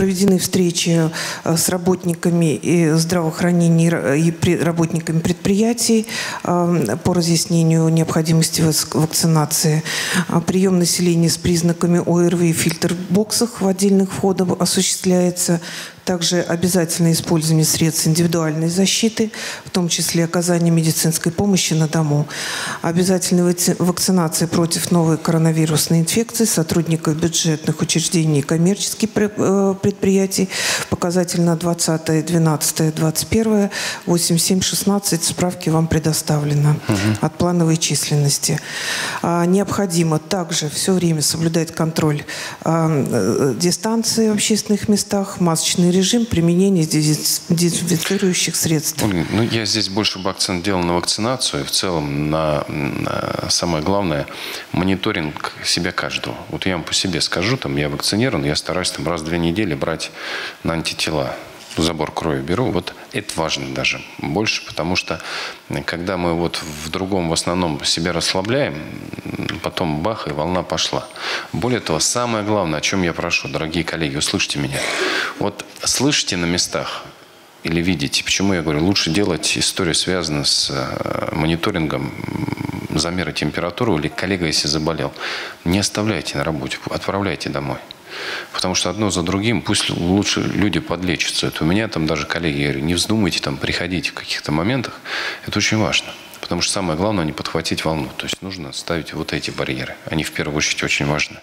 проведены встречи с работниками здравоохранения и работниками предприятий по разъяснению необходимости вакцинации. Прием населения с признаками ОРВИ в фильтр-боксах в отдельных входах осуществляется. Также обязательное использование средств индивидуальной защиты, в том числе оказание медицинской помощи на дому. Обязательная вакцинация против новой коронавирусной инфекции сотрудников бюджетных учреждений и коммерческих э, предприятий. Показатель на 20, 12, 21, 87, 16. Справки вам предоставлены угу. от плановой численности. А, необходимо также все время соблюдать контроль э, дистанции в общественных местах, масочный режим применения дезинфицирующих средств. Ну я здесь больше бы акцент делал на вакцинацию, в целом на, на самое главное мониторинг себя каждого. Вот я вам по себе скажу, там я вакцинирован, я стараюсь там раз в две недели брать на антитела забор крови беру, вот это важно даже больше, потому что когда мы вот в другом в основном себя расслабляем, потом бах, и волна пошла. Более того, самое главное, о чем я прошу, дорогие коллеги, услышьте меня. Вот слышите на местах, или видите. Почему я говорю, лучше делать историю, связанную с э, мониторингом замера температуры или коллега, если заболел. Не оставляйте на работе, отправляйте домой. Потому что одно за другим, пусть лучше люди подлечатся. Это у меня там даже коллеги говорят, не вздумайте там приходить в каких-то моментах. Это очень важно. Потому что самое главное не подхватить волну. То есть нужно ставить вот эти барьеры. Они в первую очередь очень важны.